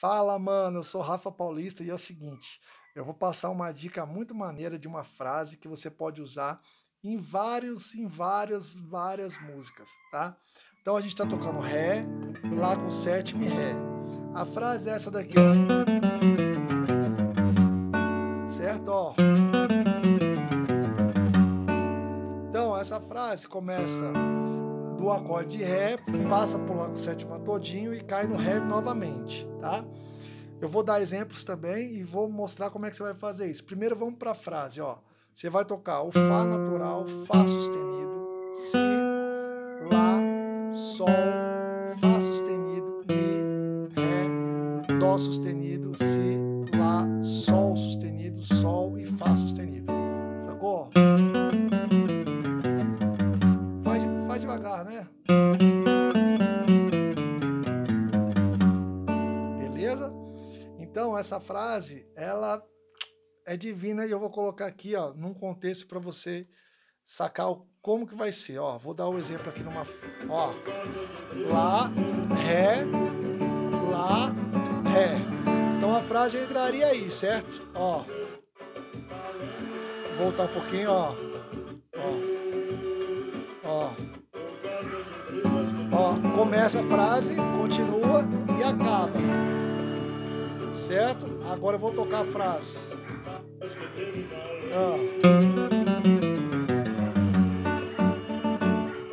Fala, mano, eu sou Rafa Paulista e é o seguinte, eu vou passar uma dica muito maneira de uma frase que você pode usar em vários, em várias, várias músicas, tá? Então a gente tá tocando Ré, Lá com sétimo e Ré. A frase é essa daqui, ó. Certo? Ó. Então essa frase começa do acorde de Ré, passa por sétima todinho e cai no Ré novamente, tá? Eu vou dar exemplos também e vou mostrar como é que você vai fazer isso. Primeiro vamos para a frase, ó. Você vai tocar o Fá natural, Fá sustenido, Si, Lá, Sol, Fá sustenido, Mi, Ré, Dó sustenido, Si, Lá, Sol sustenido, Sol e Fá sustenido. Sacou? Beleza? Então, essa frase, ela é divina e eu vou colocar aqui, ó, num contexto para você sacar o, como que vai ser, ó. Vou dar o um exemplo aqui numa, ó. Lá, ré, lá, ré. Então a frase entraria aí, certo? Ó. Voltar um pouquinho, ó. Ó. Ó. Começa a frase, continua e acaba. Certo? Agora eu vou tocar a frase. Ó.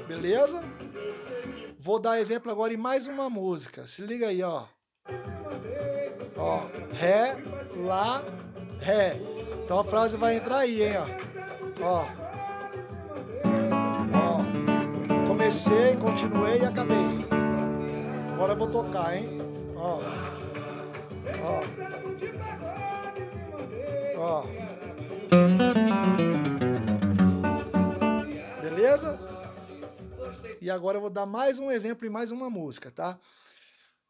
Beleza? Vou dar exemplo agora em mais uma música. Se liga aí, ó. Ó, Ré, Lá, Ré. Então a frase vai entrar aí, hein, ó. Ó. comecei, continuei e acabei. Agora eu vou tocar, hein? Ó. Ó. Ó. Beleza? E agora eu vou dar mais um exemplo e mais uma música, tá?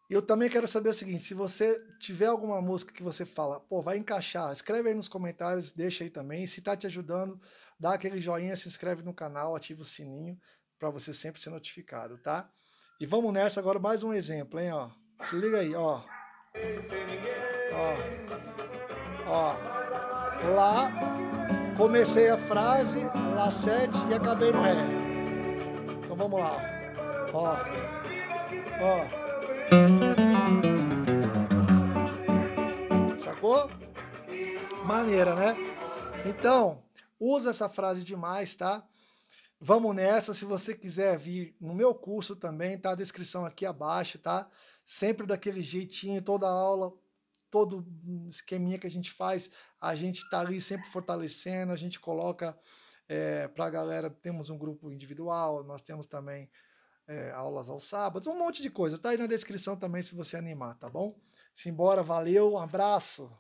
Eu também quero saber o seguinte, se você tiver alguma música que você fala, pô, vai encaixar, escreve aí nos comentários, deixa aí também. Se tá te ajudando, dá aquele joinha, se inscreve no canal, ativa o sininho para você sempre ser notificado, tá? E vamos nessa agora mais um exemplo, hein, ó. Se liga aí, ó. Ó. Ó. Lá comecei a frase, lá 7 e acabei no ré. Então vamos lá. Ó. Ó. Sacou? Maneira, né? Então, usa essa frase demais, tá? Vamos nessa, se você quiser vir no meu curso também, tá a descrição aqui abaixo, tá? Sempre daquele jeitinho, toda aula, todo esqueminha que a gente faz, a gente tá ali sempre fortalecendo, a gente coloca é, para a galera, temos um grupo individual, nós temos também é, aulas aos sábados, um monte de coisa, tá aí na descrição também se você animar, tá bom? Simbora, valeu, um abraço!